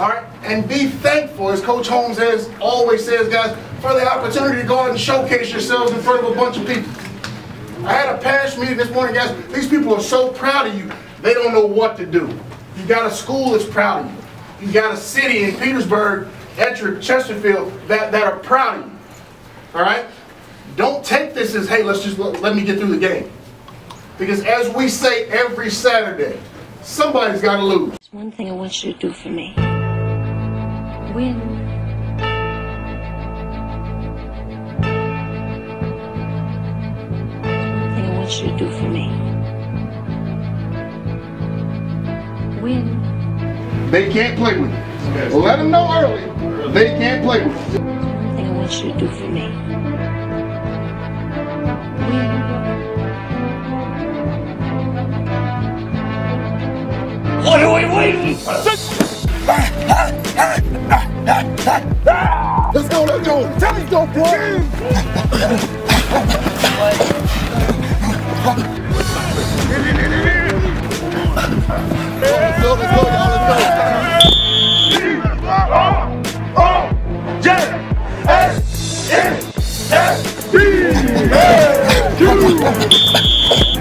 All right, and be thankful, as Coach Holmes always says, guys, for the opportunity to go out and showcase yourselves in front of a bunch of people. I had a parish meeting this morning, guys. These people are so proud of you, they don't know what to do. You got a school that's proud of you. You got a city in Petersburg, Ettrick, Chesterfield that, that are proud of you. All right? Don't take this as, hey, let's just let, let me get through the game. Because as we say every Saturday, somebody's got to lose. There's one thing I want you to do for me. Win. One thing I want you to do for me. Win. They can't play with you. Let them know early. They can't play with you. One thing I want you to do for me. Win. What are we waiting for? Let's go, let's go. Let's go, boy. Let's go, let's go, y'all. Let's go.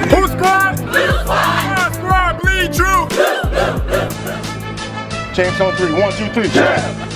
Who squad? Blue squad! squad, bleed true! Champs on three. One, two, three.